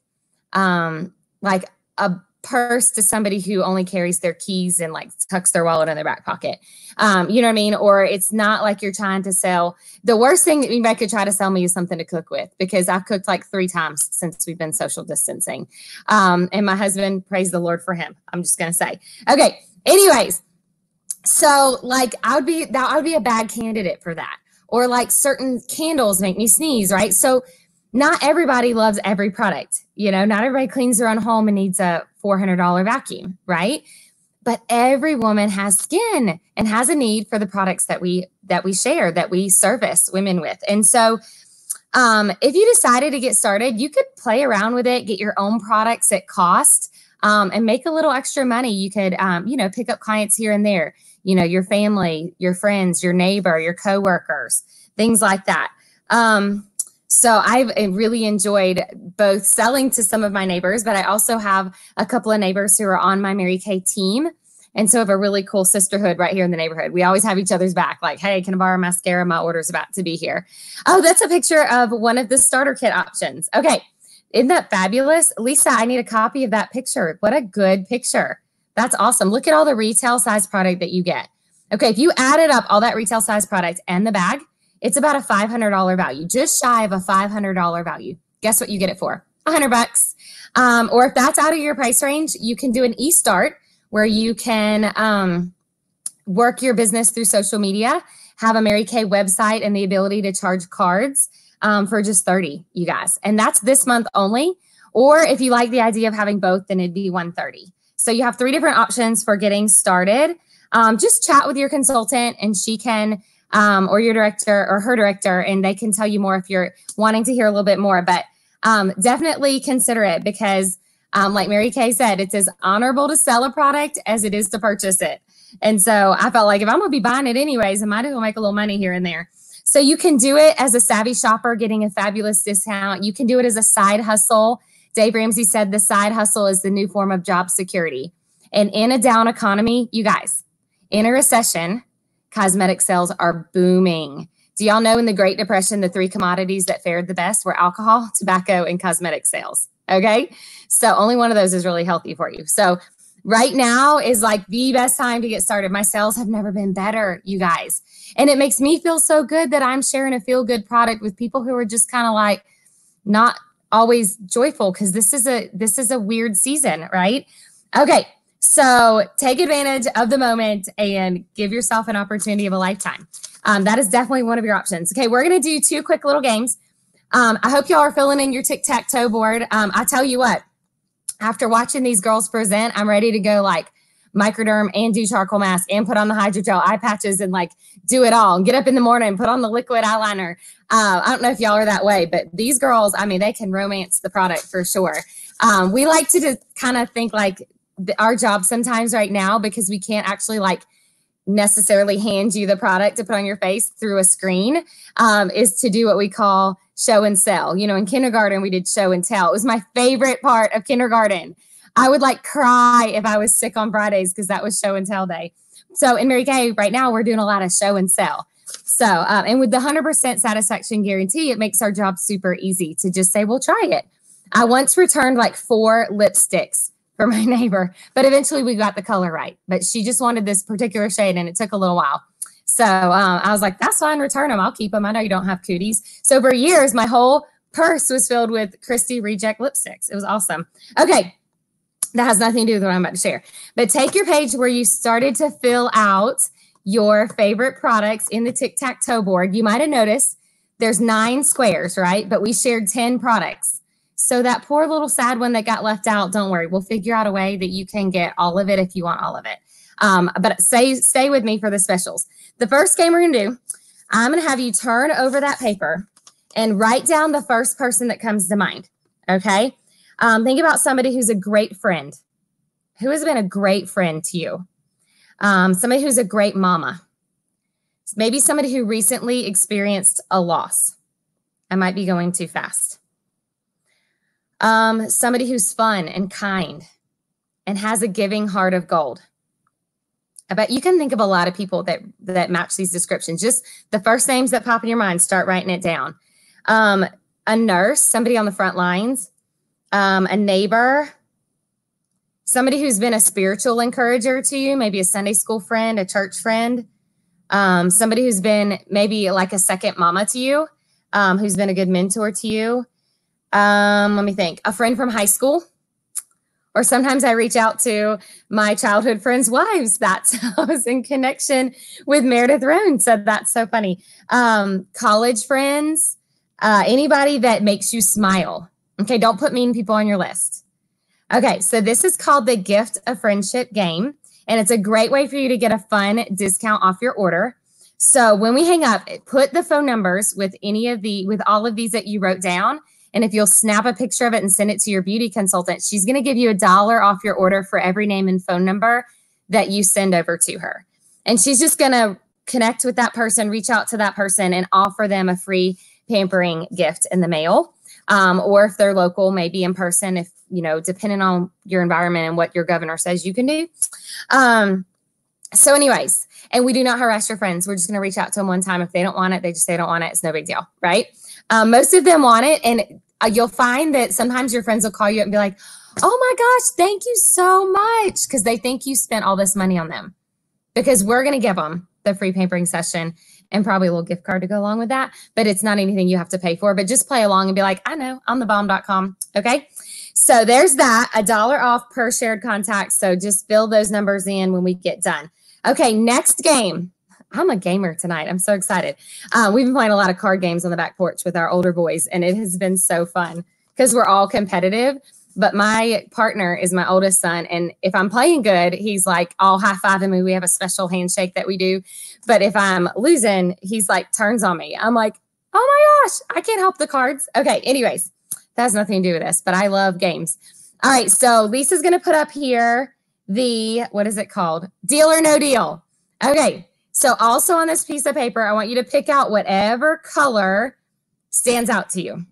Speaker 1: um like a purse to somebody who only carries their keys and like tucks their wallet in their back pocket. Um, you know what I mean? Or it's not like you're trying to sell. The worst thing that anybody could try to sell me is something to cook with because I've cooked like three times since we've been social distancing. Um, and my husband, praise the Lord for him. I'm just gonna say. Okay. Anyways, so like I would be that I would be a bad candidate for that. Or like certain candles make me sneeze, right? So not everybody loves every product. You know, not everybody cleans their own home and needs a $400 vacuum, right? But every woman has skin and has a need for the products that we that we share, that we service women with. And so um, if you decided to get started, you could play around with it, get your own products at cost, um, and make a little extra money. You could, um, you know, pick up clients here and there you know, your family, your friends, your neighbor, your coworkers, things like that. Um, so I've eh, really enjoyed both selling to some of my neighbors, but I also have a couple of neighbors who are on my Mary Kay team. And so I have a really cool sisterhood right here in the neighborhood. We always have each other's back, like, hey, can I borrow mascara? My order's about to be here. Oh, that's a picture of one of the starter kit options. Okay. Isn't that fabulous? Lisa, I need a copy of that picture. What a good picture. That's awesome. Look at all the retail size product that you get. Okay, if you added up all that retail size product and the bag, it's about a $500 value, just shy of a $500 value. Guess what you get it for? 100 bucks. Um, or if that's out of your price range, you can do an e-start where you can um, work your business through social media, have a Mary Kay website and the ability to charge cards um, for just 30, you guys. And that's this month only. Or if you like the idea of having both, then it'd be 130. So you have three different options for getting started. Um, just chat with your consultant and she can, um, or your director or her director, and they can tell you more if you're wanting to hear a little bit more. But um, definitely consider it because, um, like Mary Kay said, it's as honorable to sell a product as it is to purchase it. And so I felt like if I'm going to be buying it anyways, I might as well make a little money here and there. So you can do it as a savvy shopper, getting a fabulous discount. You can do it as a side hustle Dave Ramsey said the side hustle is the new form of job security. And in a down economy, you guys, in a recession, cosmetic sales are booming. Do y'all know in the Great Depression, the three commodities that fared the best were alcohol, tobacco, and cosmetic sales? Okay. So only one of those is really healthy for you. So right now is like the best time to get started. My sales have never been better, you guys. And it makes me feel so good that I'm sharing a feel good product with people who are just kind of like not always joyful because this is a this is a weird season, right? Okay. So take advantage of the moment and give yourself an opportunity of a lifetime. Um, that is definitely one of your options. Okay, we're gonna do two quick little games. Um, I hope y'all are filling in your tic tac toe board. Um, I tell you what, after watching these girls present, I'm ready to go like microderm and do charcoal mask and put on the hydrogel eye patches and like do it all and get up in the morning and put on the liquid eyeliner. Uh, I don't know if y'all are that way, but these girls, I mean, they can romance the product for sure. Um, we like to just kind of think like our job sometimes right now because we can't actually like necessarily hand you the product to put on your face through a screen um, is to do what we call show and sell. You know, in kindergarten, we did show and tell. It was my favorite part of kindergarten. I would like cry if I was sick on Fridays because that was show and tell day. So in Mary Kay, right now, we're doing a lot of show and sell. So, um, and with the 100% satisfaction guarantee, it makes our job super easy to just say, we'll try it. I once returned like four lipsticks for my neighbor, but eventually we got the color right. But she just wanted this particular shade and it took a little while. So um, I was like, that's fine, return them. I'll keep them. I know you don't have cooties. So for years, my whole purse was filled with Christy reject lipsticks. It was awesome. Okay. That has nothing to do with what I'm about to share. But take your page where you started to fill out your favorite products in the tic tac toe board. You might have noticed there's nine squares, right? But we shared 10 products. So that poor little sad one that got left out, don't worry. We'll figure out a way that you can get all of it if you want all of it. Um, but stay stay with me for the specials. The first game we're gonna do, I'm gonna have you turn over that paper and write down the first person that comes to mind. Okay. Um, think about somebody who's a great friend. Who has been a great friend to you? Um, somebody who's a great mama. Maybe somebody who recently experienced a loss. I might be going too fast. Um, somebody who's fun and kind and has a giving heart of gold. I bet you can think of a lot of people that that match these descriptions. Just the first names that pop in your mind, start writing it down. Um, a nurse, somebody on the front lines, um, a neighbor, somebody who's been a spiritual encourager to you, maybe a Sunday school friend, a church friend, um, somebody who's been maybe like a second mama to you, um, who's been a good mentor to you. Um, let me think, a friend from high school. Or sometimes I reach out to my childhood friends' wives. That's how I was in connection with Meredith Roan. Said that's so funny. Um, college friends, uh, anybody that makes you smile. Okay, don't put mean people on your list. Okay, so this is called the Gift of Friendship game, and it's a great way for you to get a fun discount off your order. So when we hang up, put the phone numbers with any of the with all of these that you wrote down. And if you'll snap a picture of it and send it to your beauty consultant, she's going to give you a dollar off your order for every name and phone number that you send over to her. And she's just going to connect with that person, reach out to that person, and offer them a free pampering gift in the mail. Um, or if they're local, maybe in person, if you know, depending on your environment and what your governor says you can do. Um, so, anyways, and we do not harass your friends. We're just going to reach out to them one time. If they don't want it, they just say they don't want it. It's no big deal, right? Um, most of them want it, and uh, you'll find that sometimes your friends will call you and be like, "Oh my gosh, thank you so much," because they think you spent all this money on them. Because we're going to give them the free pampering session and probably a little gift card to go along with that. But it's not anything you have to pay for. But just play along and be like, I know, I'm the bomb.com. Okay. So there's that, a dollar off per shared contact. So just fill those numbers in when we get done. Okay, next game. I'm a gamer tonight. I'm so excited. Uh, we've been playing a lot of card games on the back porch with our older boys, and it has been so fun because we're all competitive. But my partner is my oldest son, and if I'm playing good, he's like all high fiving me. We have a special handshake that we do. But if I'm losing, he's like turns on me. I'm like, oh my gosh, I can't help the cards. Okay, anyways, that has nothing to do with this, but I love games. All right, so Lisa's gonna put up here the what is it called? Deal or no deal. Okay, so also on this piece of paper, I want you to pick out whatever color stands out to you.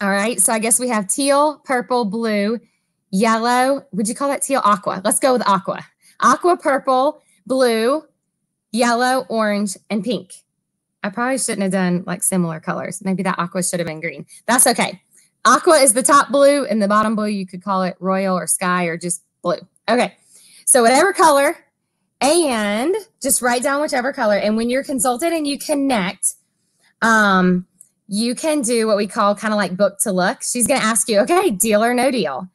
Speaker 1: All right, so I guess we have teal, purple, blue, yellow. Would you call that teal? Aqua. Let's go with aqua. Aqua, purple, blue, yellow, orange, and pink. I probably shouldn't have done like similar colors. Maybe that aqua should have been green. That's okay. Aqua is the top blue, and the bottom blue, you could call it royal or sky or just blue. Okay. So whatever color, and just write down whichever color. And when you're consulted and you connect, um, you can do what we call kind of like book to look. She's going to ask you, okay, deal or no deal.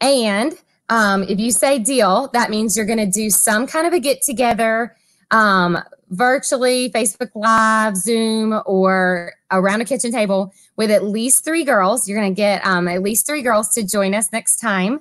Speaker 1: And um, if you say deal, that means you're going to do some kind of a get together um, virtually, Facebook Live, Zoom, or around a kitchen table with at least three girls. You're going to get um, at least three girls to join us next time.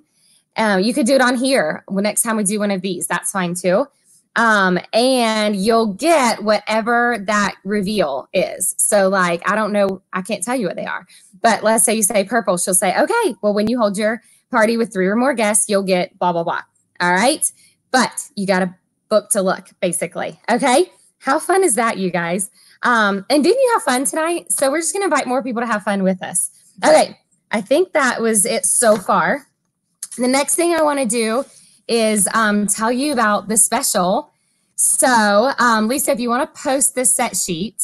Speaker 1: Um, you could do it on here. Next time we do one of these, that's fine too. Um, and you'll get whatever that reveal is. So, like, I don't know, I can't tell you what they are, but let's say you say purple, she'll say, okay, well, when you hold your party with three or more guests, you'll get blah, blah, blah. All right. But you got to book to look, basically. Okay. How fun is that, you guys? Um, and didn't you have fun tonight? So we're just going to invite more people to have fun with us. Okay. I think that was it so far. The next thing I want to do is um, tell you about the special. So, um, Lisa, if you want to post this set sheet,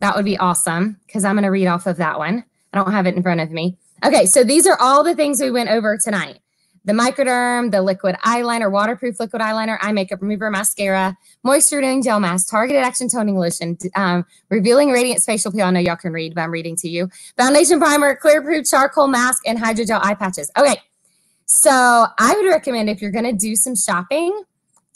Speaker 1: that would be awesome because I'm going to read off of that one. I don't have it in front of me. Okay, so these are all the things we went over tonight the microderm, the liquid eyeliner, waterproof liquid eyeliner, eye makeup remover, mascara, moisture renewing gel mask, targeted action toning lotion, um, revealing radiance facial peel. I know y'all can read, but I'm reading to you. Foundation primer, clear proof charcoal mask, and hydrogel eye patches. Okay, so I would recommend if you're going to do some shopping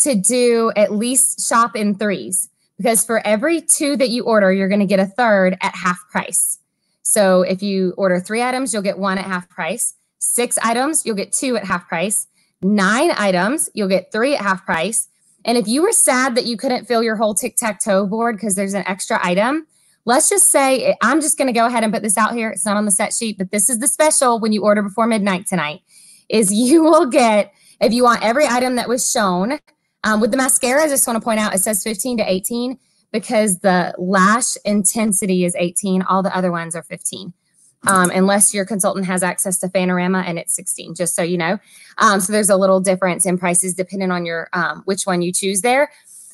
Speaker 1: to do at least shop in threes because for every two that you order, you're going to get a third at half price. So if you order three items, you'll get one at half price. Six items, you'll get two at half price. Nine items, you'll get three at half price. And if you were sad that you couldn't fill your whole tic tac toe board because there's an extra item, let's just say I'm just going to go ahead and put this out here. It's not on the set sheet, but this is the special when you order before midnight tonight. Is you will get if you want every item that was shown um, with the mascara. I just want to point out it says 15 to 18 because the lash intensity is 18. All the other ones are 15 um, unless your consultant has access to Fanorama and it's 16, just so you know. Um, so there's a little difference in prices depending on your um, which one you choose there.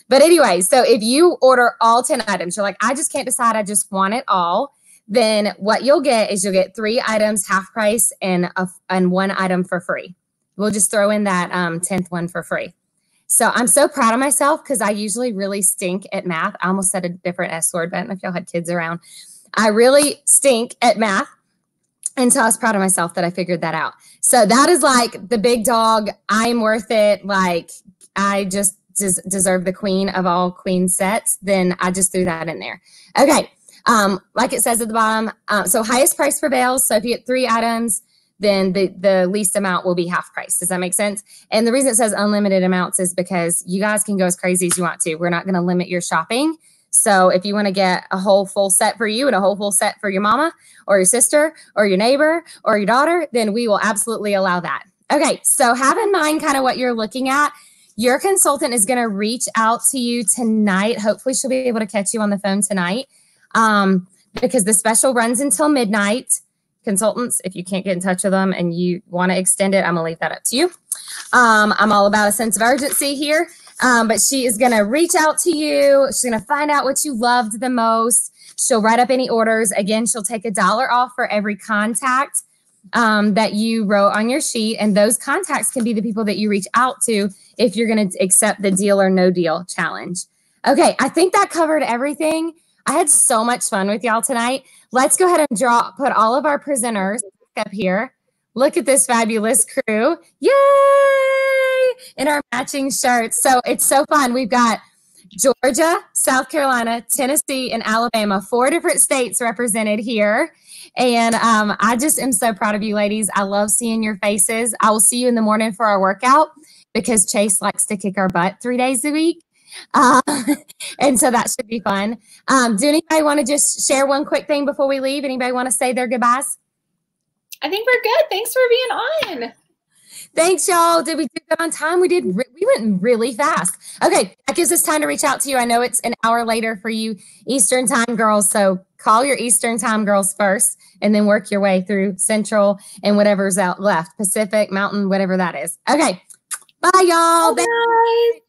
Speaker 1: But anyway, so if you order all 10 items, you're like, I just can't decide, I just want it all. Then what you'll get is you'll get three items half price and a, and one item for free. We'll just throw in that um, 10th one for free. So I'm so proud of myself because I usually really stink at math. I almost said a different S word, but if y'all had kids around. I really stink at math. And so I was proud of myself that I figured that out. So that is like the big dog. I'm worth it. Like I just des- deserve the queen of all queen sets. Then I just threw that in there. Okay. Um, like it says at the bottom. Uh, so highest price prevails. So if you get three items, then the, the least amount will be half price. Does that make sense? And the reason it says unlimited amounts is because you guys can go as crazy as you want to. We're not going to limit your shopping. So if you want to get a whole full set for you and a whole full set for your mama or your sister or your neighbor or your daughter, then we will absolutely allow that. Okay, so have in mind kind of what you're looking at. Your consultant is going to reach out to you tonight. Hopefully, she'll be able to catch you on the phone tonight um, because the special runs until midnight. Consultants, if you can't get in touch with them and you want to extend it, I'm going to leave that up to you. Um, I'm all about a sense of urgency here. Um, but she is going to reach out to you. She's going to find out what you loved the most. She'll write up any orders. Again, she'll take a dollar off for every contact um, that you wrote on your sheet. And those contacts can be the people that you reach out to if you're going to accept the deal or no deal challenge. Okay, I think that covered everything. I had so much fun with y'all tonight. Let's go ahead and draw, put all of our presenters up here. Look at this fabulous crew. Yay! In our matching shirts. So it's so fun. We've got Georgia, South Carolina, Tennessee, and Alabama, four different states represented here. And um, I just am so proud of you, ladies. I love seeing your faces. I will see you in the morning for our workout because Chase likes to kick our butt three days a week. Uh, and so that should be fun. Um, do anybody want to just share one quick thing before we leave? Anybody want to say their goodbyes?
Speaker 2: I think we're good. Thanks for being on.
Speaker 1: Thanks, y'all. Did we do good on time? We did. Re- we went really fast. Okay, that gives us time to reach out to you. I know it's an hour later for you Eastern time girls, so call your Eastern time girls first, and then work your way through Central and whatever's out left, Pacific, Mountain, whatever that is. Okay, bye, y'all.
Speaker 2: Bye, guys.